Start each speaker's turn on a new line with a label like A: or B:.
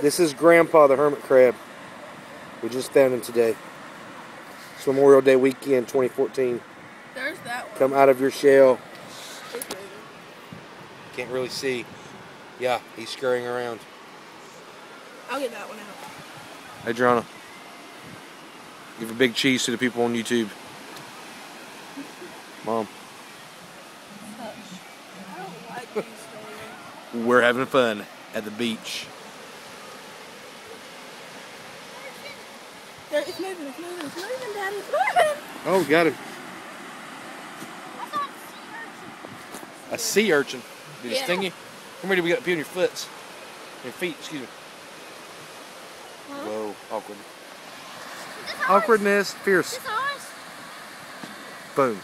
A: This is Grandpa the hermit crab. We just found him today. It's Memorial Day weekend 2014.
B: There's that one.
A: Come out of your shell. Can't really see. Yeah, he's scurrying around.
B: I'll get that one out.
A: Hey, Adriana, give a big cheese to the people on YouTube. Mom,
B: like
A: we're having fun at the beach.
B: There, it's moving, it's moving, it's moving, Daddy, it's moving.
A: Oh, got him. A sea urchin. Did it
B: Yeah.
A: sting you? How many do we got pee on your foots? Your feet, excuse me.
B: Huh?
A: Whoa, awkward. Awkwardness, fierce.
C: This?
A: Boom.